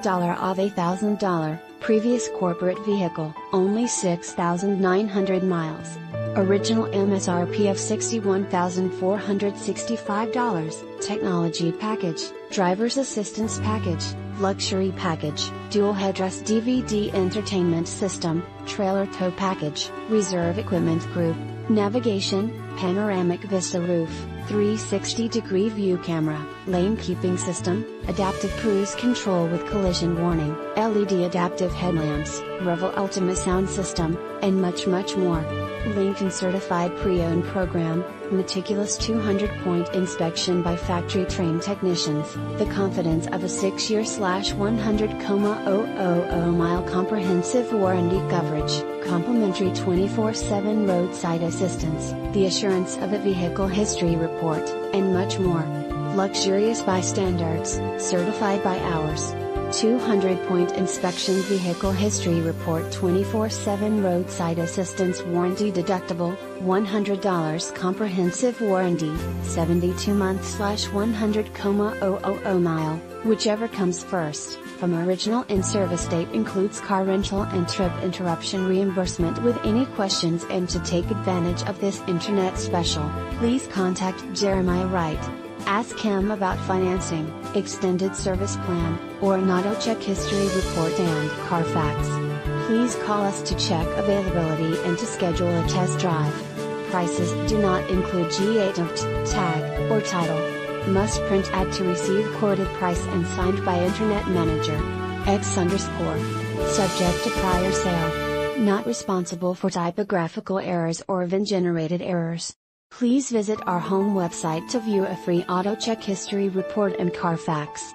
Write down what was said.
Of $8,000, previous corporate vehicle, only 6,900 miles. Original MSRP of $61,465. Technology package, driver's assistance package, luxury package, dual headrest DVD entertainment system, trailer tow package, reserve equipment group, navigation, panoramic vista roof, 360 degree view camera, lane keeping system, adaptive cruise control with collision warning, LED adaptive headlamps, Revel Ultima sound system, and much much more. Lincoln certified pre-owned program, meticulous 200 point inspection by factory trained technicians, the confidence of a 6 year slash 100,000 mile comprehensive warranty coverage, complimentary 24 7 roadside assistance, the assurance of a vehicle history report, and much more. Luxurious by standards, certified by ours. 200 point inspection vehicle history report 24 7 roadside assistance warranty deductible, $100 comprehensive warranty, 72 month slash 100,000 mile, whichever comes first. From original in service date includes car rental and trip interruption reimbursement with any questions and to take advantage of this internet special, please contact Jeremiah Wright. Ask him about financing, extended service plan, or an auto check history report and Carfax. Please call us to check availability and to schedule a test drive. Prices do not include G8 of tag, or title. Must print ad to receive quoted price and signed by Internet Manager. X underscore. Subject to prior sale. Not responsible for typographical errors or VIN generated errors. Please visit our home website to view a free auto check history report and Carfax.